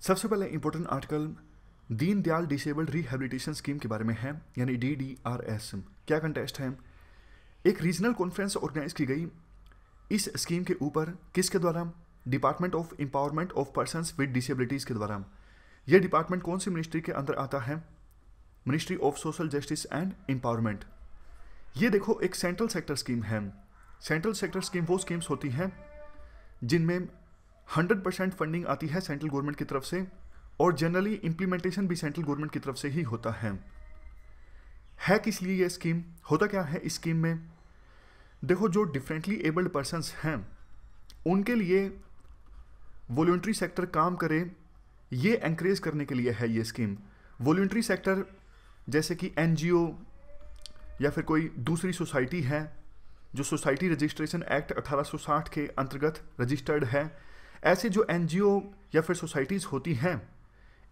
सबसे पहले important article Deen Dayal disabled rehabilitation scheme के बारे में है, यानी डी डी आर एस क्या कंटेस्ट है? एक रीजनल कॉन्फ्रेंस ऑर्गेनाइज की गई। इस स्कीम के ऊपर किसके द्वारा? Department of empowerment of person with disabilities के द्वारा। यह डिपार्टमेंट कौन सी मिनिस्ट्री के अंदर आता है? Ministry of social justice and empowerment ये देखो, एक सेंट्रल सेक्टर स्कीम है। सेंट्रल सेक्टर स्कीम वो स्कीम्स होती हैं जिनमें हंड्रेड परसेंट फंडिंग आती है सेंट्रल गवर्नमेंट की तरफ़ से और जनरली इम्प्लीमेंटेशन भी सेंट्रल गवर्नमेंट की तरफ़ से ही होता है। है किस लिए ये स्कीम होता क्या है इस स्कीम में? देखो, जो डिफरेंटली एबल्ड पर्सनस हैं, उनके लिए वॉल्ट्री सेक्टर काम करे, ये एंकरेज करने के लिए है ये स्कीम वॉल्ट्री सेक्टर जैसे कि एनजीओ या फिर कोई दूसरी सोसाइटी है, जो सोसाइटी रजिस्ट्रेशन एक्ट 1860 के अंतर्गत रजिस्टर्ड है ऐसे जो एनजीओ या फिर सोसाइटीज़ होती हैं,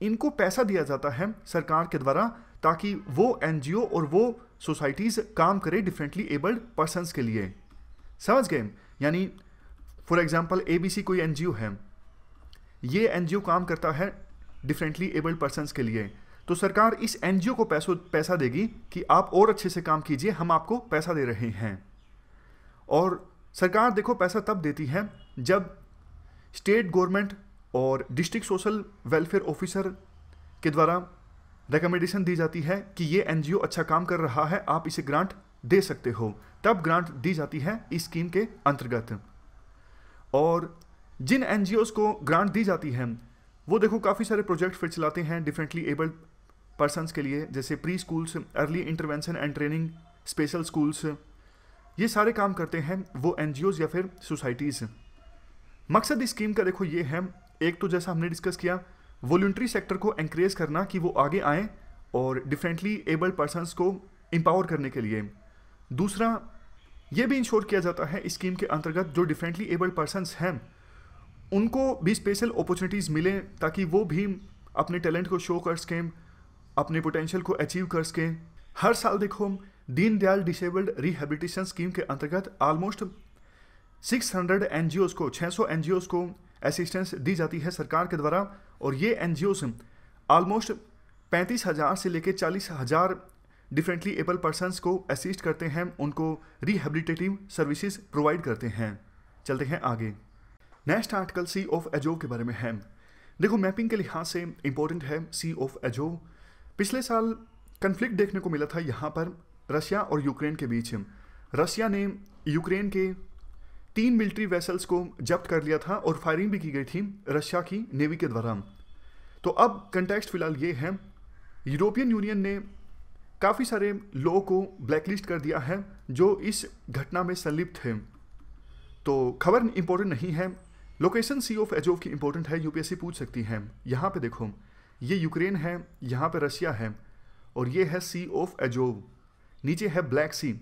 इनको पैसा दिया जाता है सरकार के द्वारा ताकि वो एनजीओ और वो सोसाइटीज़ काम करें डिफरेंटली एबल्ड पर्सनस के लिए। समझ गए? यानी फॉर एग्जांपल एबीसी कोई एनजीओ है, ये एनजीओ काम करता है डिफरेंटली एबल्ड पर्सनस के लिए। तो सरकार इस एनजीओ को पैसों, पैसा देगी कि आप और अच्छे से काम कीजिए, हम आपको पैसा दे रहे हैं। और सरकार देखो पैसा तब देती है जब स्टेट गवर्नमेंट और डिस्ट्रिक्ट सोशल वेलफेयर ऑफिसर के द्वारा रिकमेंडेशन दी जाती है कि ये एनजीओ अच्छा काम कर रहा है, आप इसे ग्रांट दे सकते हो। तब ग्रांट दी जाती है इस स्कीम के अंतर्गत। और जिन एन को ग्रांट दी जाती है, वो देखो काफ़ी सारे प्रोजेक्ट फिर चलाते हैं डिफरेंटली एबल्ड पर्सनस के लिए, जैसे pre schools early intervention and training special schools ये सारे काम करते हैं वो एन या फिर सोसाइटीज़ मकसद इस स्कीम का देखो ये है, एक तो जैसा हमने डिस्कस किया वॉल्ट्री सेक्टर को एंकरेज करना कि वो आगे आए और डिफरेंटली एबल्ड पर्सनस को एम्पावर करने के लिए। दूसरा, ये भी इंश्योर किया जाता है स्कीम के अंतर्गत जो डिफरेंटली एबल्ड पर्सनस हैं, उनको भी स्पेशल अपॉर्चुनिटीज़ मिले ताकि वो भी अपने टैलेंट को शो कर सकें, अपने पोटेंशियल को अचीव कर सकें। हर साल देखो Deen Dayal disabled rehabilitation scheme के अंतर्गत ऑलमोस्ट 600 एन को 600 एन को असिस्टेंस दी जाती है सरकार के द्वारा, और ये एन ऑलमोस्ट पैंतीस हज़ार से लेकर चालीस हज़ार डिफरेंटली एबल पर्सनस को असिस्ट करते हैं, उनको रिहेबिलिटेटिव सर्विसेज़ प्रोवाइड करते हैं। चलते हैं आगे। Next article sea of Azov के बारे में है। देखो मैपिंग के लिहाज से इम्पोर्टेंट है सी ऑफ़ एजो पिछले साल कन्फ्लिक्ट देखने को मिला था यहाँ पर रशिया और यूक्रेन के बीच। रशिया ने यूक्रेन के तीन मिलिट्री वेसल्स को जब्त कर लिया था और फायरिंग भी की गई थी रशिया की नेवी के द्वारा। तो अब कंटेक्स्ट फ़िलहाल ये है यूरोपियन यूनियन ने काफ़ी सारे लोगों को ब्लैकलिस्ट कर दिया है जो इस घटना में संलिप्त थे तो खबर इंपॉर्टेंट नहीं है लोकेशन सी ऑफ़ एजोव की इंपॉर्टेंट है यूपीएससी पूछ सकती है। यहाँ पे देखो, ये यूक्रेन है, यहाँ पे रशिया है और ये है सी ऑफ़ एजोव नीचे है ब्लैक सी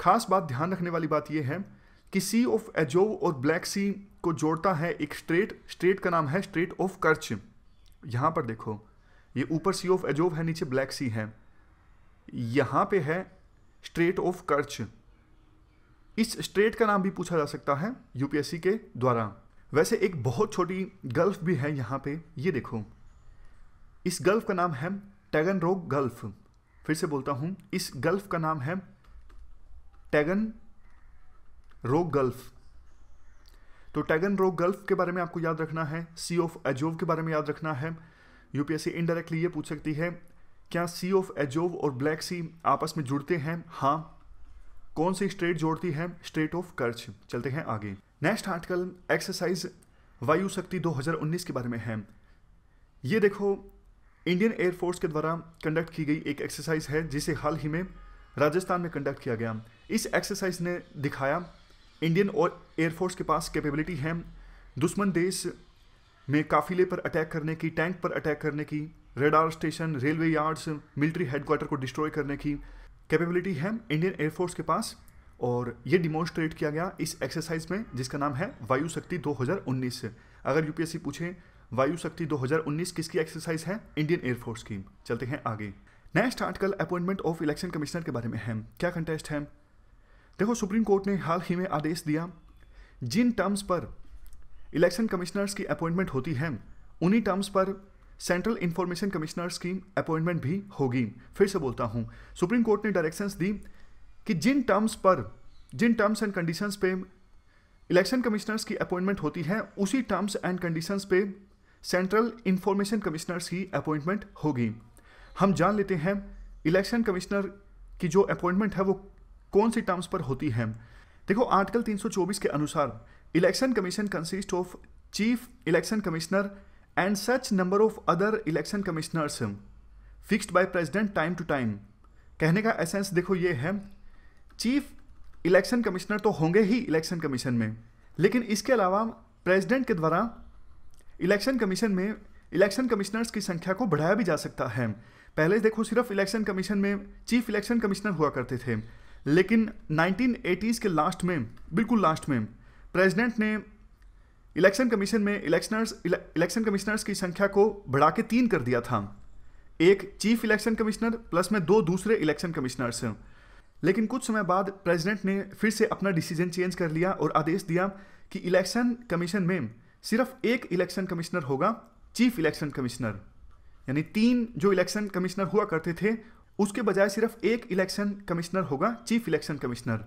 खास बात ध्यान रखने वाली बात यह है कि सी ऑफ़ एजोव और ब्लैक सी को जोड़ता है एक स्ट्रेट स्ट्रेट का नाम है स्ट्रेट ऑफ़ कर्च यहाँ पर देखो, ये ऊपर सी ऑफ़ एजोव है, नीचे ब्लैक सी है। यहाँ पे है स्ट्रेट ऑफ़ कर्च इस स्ट्रेट का नाम भी पूछा जा सकता है यूपीएससी के द्वारा। वैसे एक बहुत छोटी गल्फ भी है यहाँ पे, ये देखो। इस गल्फ का नाम है टैगन रोग गल्फ। फिर से बोलता हूँ, इस गल्फ का नाम है टैगन रोग गल्फ। तो टैगन रोग गल्फ के बारे में आपको याद रखना है, सी ऑफ़ एजोव के बारे में याद रखना है। यूपीएससी इनडायरेक्टली ये पूछ सकती है, क्या सी ऑफ़ एजोव और ब्लैक सी आपस में जुड़ते हैं? हाँ। कौन सी स्ट्रेट जोड़ती है? स्ट्रेट ऑफ़ कर्च चलते हैं आगे। नेक्स्ट आर्टिकल, एक्सरसाइज वायु शक्ति 2019 के बारे में है। ये देखो, इंडियन एयरफोर्स के द्वारा कंडक्ट की गई एक एक्सरसाइज है, जिसे हाल ही में राजस्थान में कंडक्ट किया गया। इस एक्सरसाइज ने दिखाया इंडियन एयरफोर्स के पास कैपेबिलिटी है। दुश्मन देश में काफिले पर अटैक करने की टैंक पर अटैक करने की radar station railway yards military headquarters को डिस्ट्रॉय करने की कैपेबिलिटी है इंडियन एयरफोर्स के पास। और ये डिमॉन्स्ट्रेट किया गया इस एक्सरसाइज में, जिसका नाम है वायु शक्ति 2019 अगर यूपीएससी पूछे, वायु शक्ति 2019 किसकी एक्सरसाइज है? इंडियन एयरफोर्स की। चलते हैं आगे। Next article appointment of election commissioner के बारे में है। क्या कंटेस्ट है? देखो, सुप्रीम कोर्ट ने हाल ही में आदेश दिया, जिन टर्म्स पर इलेक्शन कमिश्नर्स की अपॉइंटमेंट होती है, उन्हीं टर्म्स पर सेंट्रल इंफॉर्मेशन कमिश्नर्स की अपॉइंटमेंट भी होगी। फिर से बोलता हूँ, सुप्रीम कोर्ट ने डायरेक्शंस दी कि जिन टर्म्स पर, जिन टर्म्स एंड कंडीशंस पे इलेक्शन कमिश्नर्स की अपॉइंटमेंट होती है, उसी टर्म्स एंड कंडीशंस पे सेंट्रल इंफॉर्मेशन कमिश्नर्स की अपॉइंटमेंट होगी। हम जान लेते हैं इलेक्शन कमिश्नर की जो अपॉइंटमेंट है, वो कौन सी टर्म्स पर होती है? देखो, आर्टिकल 324 के अनुसार election commission consist of chief election commissioner and such number of other election commissioners fixed by president time to time कहने का एसेंस देखो ये है चीफ इलेक्शन कमिश्नर तो होंगे ही इलेक्शन कमीशन में, लेकिन इसके अलावा प्रेसिडेंट के द्वारा इलेक्शन कमीशन में इलेक्शन कमिश्नर्स की संख्या को बढ़ाया भी जा सकता है। पहले देखो, सिर्फ़ इलेक्शन कमीशन में चीफ इलेक्शन कमिश्नर हुआ करते थे। लेकिन 1980s के लास्ट में, बिल्कुल लास्ट में प्रेसिडेंट ने इलेक्शन कमीशन में इलेक्शनर्स इलेक्शन कमिश्नर्स की संख्या को बढ़ा के तीन कर दिया था। एक चीफ इलेक्शन कमिश्नर प्लस में दो दूसरे इलेक्शन कमिश्नर्स लेकिन कुछ समय बाद प्रेसिडेंट ने फिर से अपना डिसीज़न चेंज कर लिया और आदेश दिया कि इलेक्शन कमीशन में सिर्फ़ एक इलेक्शन कमिश्नर होगा चीफ इलेक्शन कमिश्नर यानी तीन जो इलेक्शन कमिश्नर हुआ करते थे उसके बजाय सिर्फ़ एक इलेक्शन कमिश्नर होगा, चीफ इलेक्शन कमिश्नर।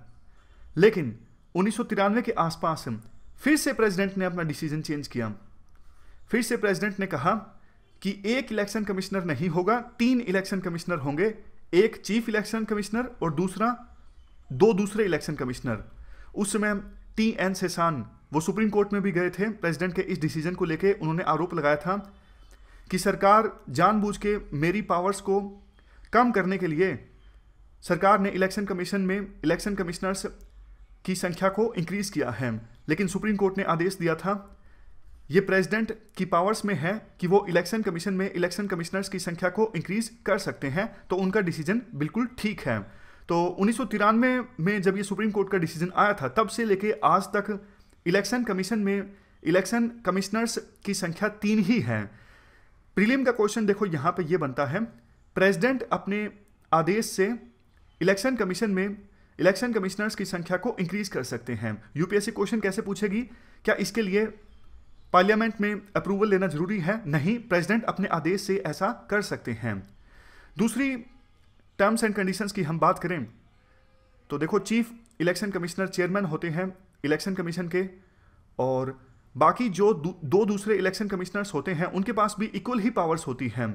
लेकिन उन्नीस सौ तिरानवे के आसपास फिर से प्रेसिडेंट ने अपना डिसीज़न चेंज किया। फिर से प्रेसिडेंट ने कहा कि एक इलेक्शन कमिश्नर नहीं होगा, तीन इलेक्शन कमिश्नर होंगे, एक चीफ इलेक्शन कमिश्नर और दूसरा, दो दूसरे इलेक्शन कमिश्नर। उस समय टी एन सेसान, वो सुप्रीम कोर्ट में भी गए थे। प्रेसिडेंट के इस डिसीज़न को लेकर उन्होंने आरोप लगाया था कि सरकार जानबूझ के मेरी पावर्स को कम करने के लिए सरकार ने इलेक्शन कमीशन में इलेक्शन कमिश्नर्स की संख्या को इंक्रीज किया है। लेकिन सुप्रीम कोर्ट ने आदेश दिया था, ये प्रेसिडेंट की पावर्स में है कि वो इलेक्शन कमीशन में इलेक्शन कमिश्नर्स की संख्या को इंक्रीज कर सकते हैं तो उनका डिसीज़न बिल्कुल ठीक है। तो उन्नीस सौ तिरानवे में जब ये सुप्रीम कोर्ट का डिसीज़न आया था, तब से लेके आज तक इलेक्शन कमीशन में इलेक्शन कमिश्नर्स की संख्या तीन ही है। प्रीलिम का क्वेश्चन देखो, यहाँ पे ये बनता है प्रेसिडेंट अपने आदेश से इलेक्शन कमीशन में इलेक्शन कमिश्नर्स की संख्या को इंक्रीज कर सकते हैं। यूपीएससी क्वेश्चन कैसे पूछेगी? क्या इसके लिए पार्लियामेंट में अप्रूवल लेना ज़रूरी है? नहीं, प्रेसिडेंट अपने आदेश से ऐसा कर सकते हैं। दूसरी टर्म्स एंड कंडीशंस की हम बात करें तो देखो चीफ इलेक्शन कमिश्नर चेयरमैन होते हैं इलेक्शन कमीशन के, और बाकी जो दो दूसरे इलेक्शन कमिश्नर्स होते हैं, उनके पास भी इक्वल ही पावर्स होती हैं।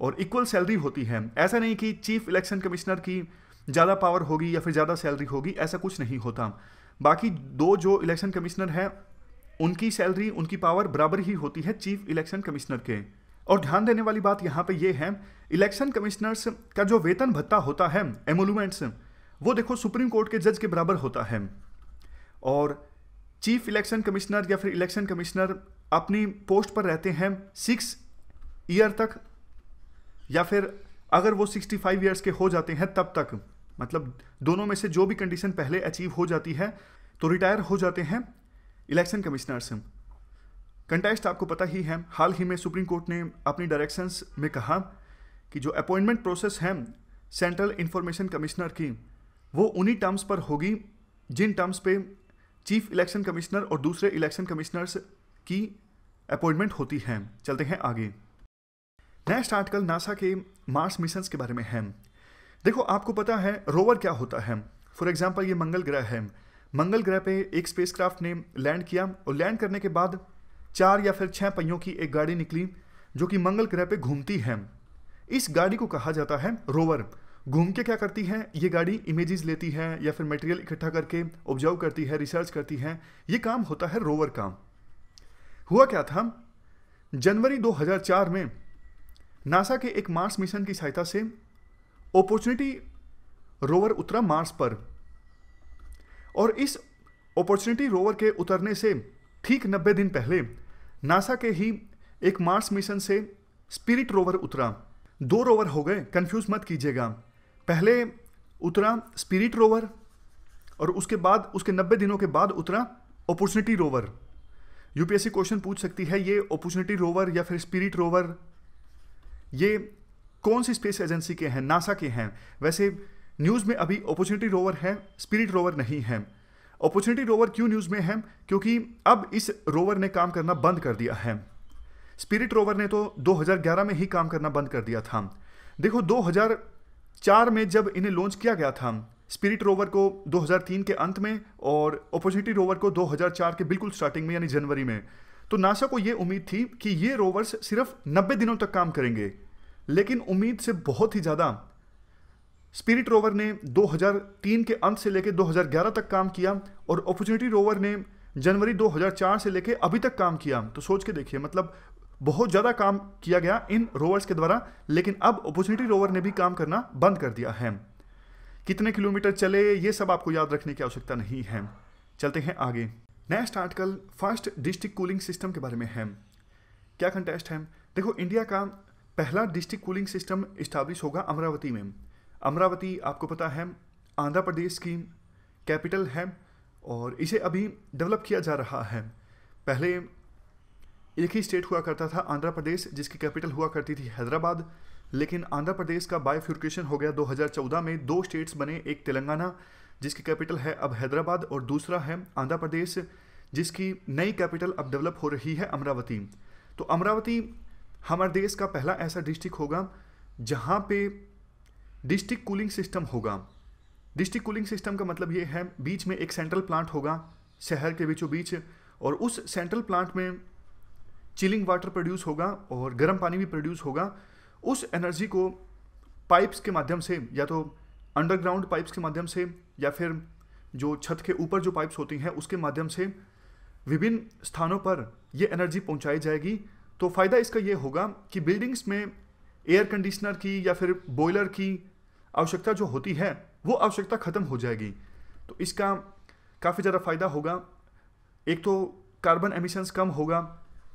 और इक्वल सैलरी होती है। ऐसा नहीं कि चीफ इलेक्शन कमिश्नर की ज़्यादा पावर होगी या फिर ज़्यादा सैलरी होगी, ऐसा कुछ नहीं होता। बाकी दो जो इलेक्शन कमिश्नर हैं, उनकी सैलरी उनकी पावर बराबर ही होती है चीफ इलेक्शन कमिश्नर के। और ध्यान देने वाली बात यहाँ पे ये है इलेक्शन कमिश्नर्स का जो वेतन भत्ता होता है एमोलूमेंट्स वो देखो सुप्रीम कोर्ट के जज के बराबर होता है। और चीफ इलेक्शन कमिश्नर या फिर इलेक्शन कमिश्नर अपनी पोस्ट पर रहते हैं सिक्स ईयर तक या फिर अगर वो 65 ईयर्स के हो जाते हैं, तब तक। मतलब दोनों में से जो भी कंडीशन पहले अचीव हो जाती है तो रिटायर हो जाते हैं इलेक्शन कमिश्नर्स कंटेस्ट आपको पता ही है, हाल ही में सुप्रीम कोर्ट ने अपनी डायरेक्शंस में कहा कि जो अपॉइंटमेंट प्रोसेस है सेंट्रल इंफॉर्मेशन कमिश्नर की, वो उन्हीं टर्म्स पर होगी जिन टर्म्स पे चीफ इलेक्शन कमिश्नर और दूसरे इलेक्शन कमिश्नर्स की अपॉइंटमेंट होती है। चलते हैं आगे। नेक्स्ट आर्टिकल नासा के मार्स मिशंस के बारे में है। देखो, आपको पता है रोवर क्या होता है। फॉर एग्ज़ाम्पल ये मंगल ग्रह है। मंगल ग्रह पे एक स्पेसक्राफ्ट ने लैंड किया और लैंड करने के बाद चार या फिर छह पहियों की एक गाड़ी निकली, जो कि मंगल ग्रह पे घूमती है। इस गाड़ी को कहा जाता है रोवर घूम के क्या करती है? ये गाड़ी इमेजेस लेती है या फिर मटेरियल इकट्ठा करके ऑब्ज़र्व करती है रिसर्च करती है। ये काम होता है रोवर का। हुआ क्या था? जनवरी 2004 में नासा के एक मार्स मिशन की सहायता से अपॉर्चुनिटी रोवर उतरा मार्स पर। और इस अपॉर्चुनिटी रोवर के उतरने से ठीक 90 दिन पहले नासा के ही एक मार्स मिशन से स्पिरिट रोवर उतरा। दो रोवर हो गए कंफ्यूज मत कीजिएगा। पहले उतरा स्पिरिट रोवर और उसके बाद, उसके 90 दिनों के बाद उतरा अपॉर्चुनिटी रोवर यूपीएससी क्वेश्चन पूछ सकती है, ये अपॉर्चुनिटी रोवर या फिर स्पिरिट रोवर ये कौन सी स्पेस एजेंसी के हैं? नासा के हैं। वैसे न्यूज़ में अभी अपॉर्चुनिटी रोवर है स्पिरिट रोवर नहीं है। अपॉर्चुनिटी रोवर क्यों न्यूज़ में है? क्योंकि अब इस रोवर ने काम करना बंद कर दिया है। स्पिरिट रोवर ने तो 2011 में ही काम करना बंद कर दिया था। देखो 2004 में जब इन्हें लॉन्च किया गया था स्पिरिट रोवर को 2003 के अंत में और अपॉर्चुनिटी रोवर को 2004 के बिल्कुल स्टार्टिंग में, यानी जनवरी में तो नासा को यह उम्मीद थी कि ये रोवर्स सिर्फ़ 90 दिनों तक काम करेंगे। लेकिन उम्मीद से बहुत ही ज़्यादा स्पिरिट रोवर ने 2003 के अंत से लेकर 2011 तक काम किया और अपॉर्चुनिटी रोवर ने जनवरी 2004 से लेकर अभी तक काम किया। तो सोच के देखिए मतलब बहुत ज़्यादा काम किया गया इन रोवर्स के द्वारा, लेकिन अब अपॉर्चुनिटी रोवर ने भी काम करना बंद कर दिया है। कितने किलोमीटर चले, ये सब आपको याद रखने की आवश्यकता नहीं है। चलते हैं आगे। Next article, first district cooling system के बारे में है। क्या कंटेस्ट है? देखो, इंडिया का पहला डिस्ट्रिक्ट कूलिंग सिस्टम इस्टाब्लिश होगा अमरावती में। अमरावती, आपको पता है, आंध्र प्रदेश की कैपिटल है और इसे अभी डेवलप किया जा रहा है। पहले एक ही स्टेट हुआ करता था, आंध्र प्रदेश, जिसकी कैपिटल हुआ करती थी हैदराबाद, लेकिन आंध्र प्रदेश का बायोफ्यूरिकेशन हो गया 2014 में। दो स्टेट्स बने, एक तेलंगाना, जिसकी कैपिटल है अब हैदराबाद, और दूसरा है आंध्र प्रदेश, जिसकी नई कैपिटल अब डेवलप हो रही है अमरावती। तो अमरावती हमारे देश का पहला ऐसा डिस्ट्रिक्ट होगा जहाँ पे डिस्ट्रिक्ट कूलिंग सिस्टम होगा। डिस्ट्रिक्ट कूलिंग सिस्टम का मतलब ये है, बीच में एक सेंट्रल प्लांट होगा, शहर के बीचों बीच, और उस सेंट्रल प्लांट में चिलिंग वाटर प्रोड्यूस होगा और गर्म पानी भी प्रोड्यूस होगा। उस एनर्जी को पाइप्स के माध्यम से, या तो अंडरग्राउंड पाइप्स के माध्यम से, या फिर जो छत के ऊपर जो पाइप्स होती हैं, उसके माध्यम से विभिन्न स्थानों पर ये एनर्जी पहुंचाई जाएगी। तो फ़ायदा इसका ये होगा कि बिल्डिंग्स में एयर कंडीशनर की या फिर बॉयलर की आवश्यकता जो होती है, वो आवश्यकता ख़त्म हो जाएगी। तो इसका काफ़ी ज़्यादा फ़ायदा होगा। एक तो कार्बन एमिशंस कम होगा,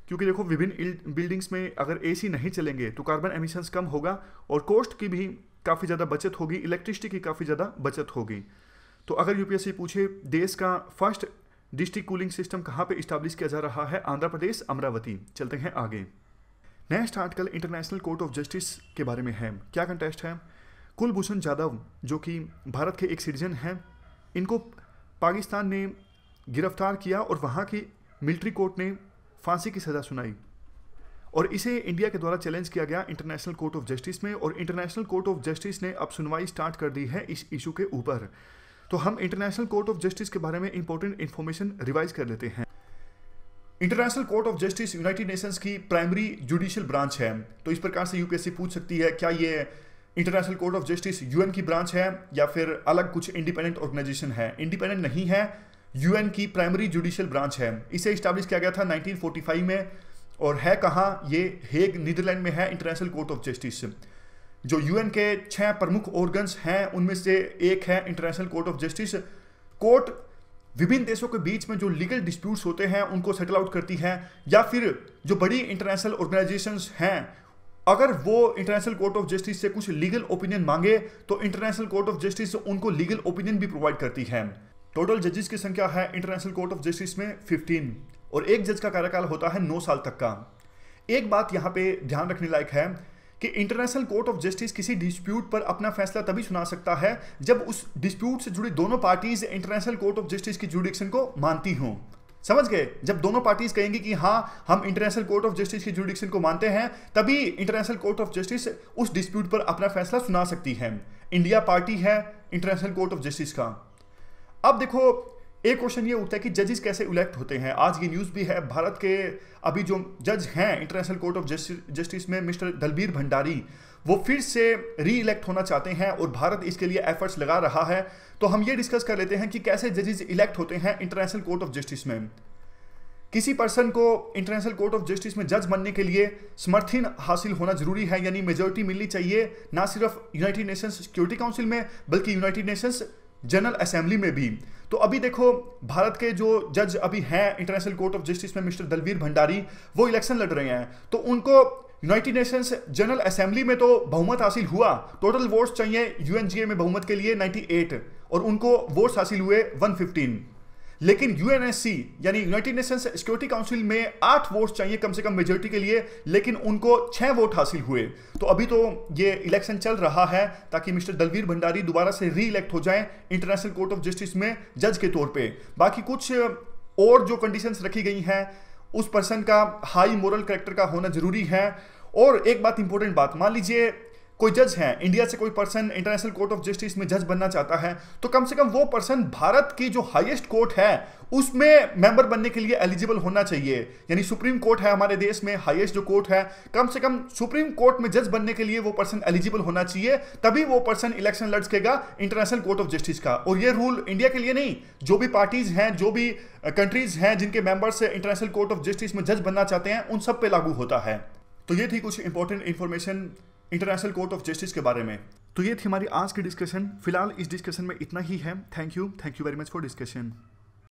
क्योंकि देखो विभिन्न बिल्डिंग्स में अगर एसी नहीं चलेंगे तो कार्बन एमिशंस कम होगा और कॉस्ट की भी काफ़ी ज़्यादा बचत होगी इलेक्ट्रिसिटी की काफ़ी ज़्यादा बचत होगी। तो अगर यूपीएससी पूछे, देश का फ़र्स्ट डिस्ट्रिक्ट कूलिंग सिस्टम कहाँ पे इस्टेब्लिश किया जा रहा है? आंध्र प्रदेश, अमरावती। चलते हैं आगे। Next article international court of justice के बारे में है। क्या कंटेस्ट है? कुलभूषण जाधव, जो कि भारत के एक सिटीजन हैं, इनको पाकिस्तान ने गिरफ़्तार किया और वहाँ की मिलिट्री कोर्ट ने फांसी की सज़ा सुनाई। और इसे इंडिया के द्वारा चैलेंज किया गया इंटरनेशनल कोर्ट ऑफ़ जस्टिस में और इंटरनेशनल कोर्ट ऑफ़ जस्टिस ने अब सुनवाई स्टार्ट कर दी है इस इशू के ऊपर। तो हम इंटरनेशनल कोर्ट ऑफ़ जस्टिस के बारे में इंपॉर्टेंट इन्फॉर्मेशन रिवाइज कर लेते हैं। International court of justice United Nations की प्राइमरी जुडिशियल ब्रांच है। तो इस प्रकार से यूपीएससी पूछ सकती है, क्या ये international court of justice UN की ब्रांच है या फिर अलग कुछ इंडिपेंडेंट ऑर्गेनाइजेशन है? इंडिपेंडेंट नहीं है यूएन की प्राइमरी जुडिशियल ब्रांच है। इसे स्टैब्लिश किया गया था 1945 में और है कहाँ? ये हेग नीदरलैंड में है इंटरनेशनल कोर्ट ऑफ़ जस्टिस जो यूएन के छह प्रमुख ऑर्गन्स हैं, उनमें से एक है international court of justice court विभिन्न देशों के बीच में जो लीगल डिस्प्यूट्स होते हैं, उनको सेटल आउट करती है, या फिर जो बड़ी इंटरनेशनल ऑर्गेनाइजेशंस हैं, अगर वो इंटरनेशनल कोर्ट ऑफ़ जस्टिस से कुछ लीगल ओपिनियन मांगे तो इंटरनेशनल कोर्ट ऑफ़ जस्टिस उनको लीगल ओपिनियन भी प्रोवाइड करती है। टोटल जजेस की संख्या है इंटरनेशनल कोर्ट ऑफ़ जस्टिस में 15 और एक जज का कार्यकाल होता है 9 साल तक का। एक बात यहाँ पे ध्यान रखने लायक है कि इंटरनेशनल कोर्ट ऑफ़ जस्टिस किसी डिस्प्यूट पर अपना फैसला तभी सुना सकता है जब उस डिस्प्यूट से जुड़ी दोनों parties international court of justice की जुडिक्शन को मानती हों। समझ गए? जब दोनों पार्टीज़ कहेंगी कि हाँ हम इंटरनेशनल कोर्ट ऑफ़ जस्टिस की जुडिक्शन को मानते हैं, तभी इंटरनेशनल कोर्ट ऑफ़ जस्टिस उस डिस्प्यूट पर अपना फैसला सुना सकती है। इंडिया पार्टी है इंटरनेशनल कोर्ट ऑफ़ जस्टिस का। अब देखो एक क्वेश्चन ये उठता है कि जजेस कैसे इलेक्ट होते हैं? आज ये न्यूज़ भी है, भारत के अभी जो जज हैं इंटरनेशनल कोर्ट ऑफ़ जस्टिस में मिस्टर दलबीर भंडारी वो फिर से री इलेक्ट होना चाहते हैं और भारत इसके लिए एफर्ट्स लगा रहा है। तो हम ये डिस्कस कर लेते हैं कि कैसे जजेस इलेक्ट होते हैं इंटरनेशनल कोर्ट ऑफ़ जस्टिस में। किसी पर्सन को इंटरनेशनल कोर्ट ऑफ़ जस्टिस में जज बनने के लिए समर्थन हासिल होना ज़रूरी है, यानी मेजोरिटी मिलनी चाहिए, ना सिर्फ़ यूनाइटेड नेशंस सिक्योरिटी काउंसिल में, बल्कि यूनाइटेड नेशंस जनरल असेंबली में भी। तो अभी देखो, भारत के जो जज अभी हैं इंटरनेशनल कोर्ट ऑफ़ जस्टिस में मिस्टर दलवीर भंडारी, वो इलेक्शन लड़ रहे हैं। तो उनको यूनाइटेड नेशंस जनरल असेंबली में तो बहुमत हासिल हुआ। टोटल वोट्स चाहिए यूएनजीए में बहुमत के लिए 98 और उनको वोट्स हासिल हुए 115 लेकिन यूएनएससी यानी यूनाइटेड नेशंस सिक्योरिटी काउंसिल में आठ वोट चाहिए कम से कम मेजोरिटी के लिए, लेकिन उनको छह वोट हासिल हुए। तो अभी तो ये इलेक्शन चल रहा है, ताकि मिस्टर दलवीर भंडारी दोबारा से री इलेक्ट हो जाए इंटरनेशनल कोर्ट ऑफ़ जस्टिस में जज के तौर पर बाकी कुछ और जो कंडीशंस रखी गई हैं, उस पर्सन का हाई मोरल करेक्टर का होना ज़रूरी है। और एक बात इंपॉर्टेंट बात, मान लीजिए कोई जज है इंडिया से कोई person international court of justice में जज बनना चाहता है तो कम से कम वो पर्सन भारत की जो हाईएस्ट कोर्ट है, उसमें मेंबर बनने के लिए एलिजिबल होना चाहिए। यानी सुप्रीम कोर्ट है हमारे देश में हाईएस्ट जो कोर्ट है, कम से कम सुप्रीम कोर्ट में जज बनने के लिए वो पर्सन एलिजिबल होना चाहिए, तभी वो पर्सन इलेक्शन लड़ सकेगा इंटरनेशनल कोर्ट ऑफ़ जस्टिस का। और ये रूल इंडिया के लिए नहीं, जो भी पार्टीज़ हैं, जो भी कंट्रीज़ हैं जिनके members international court of justice में जज बनना चाहते हैं, उन सब पे लागू होता है। तो ये थी कुछ important information international court of justice के बारे में। तो ये थी हमारी आज की डिस्कशन फ़िलहाल इस डिस्कशन में इतना ही है। Thank you thank you very much for discussion